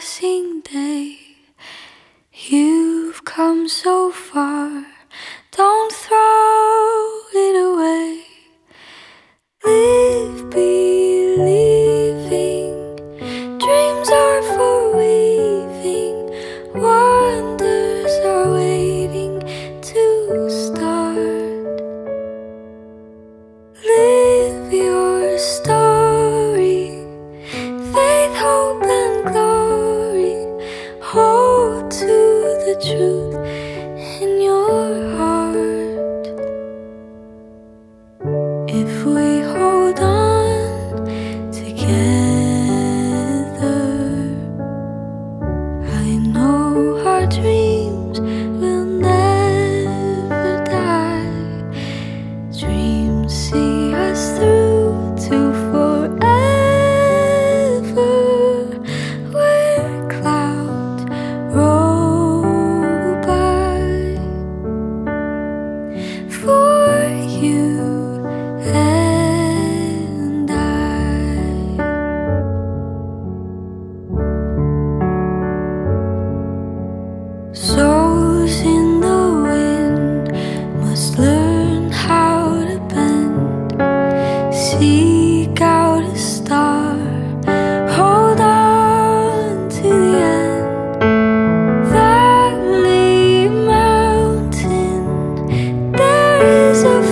passing day. You've come so far, don't throw it away. Live believing, dreams are for weaving, wonders are waiting to start. Live your story, truth in your heart. If we hold on together, I know our dreams learn how to bend. Seek out a star, hold on to the end. Valley, mountain, there is a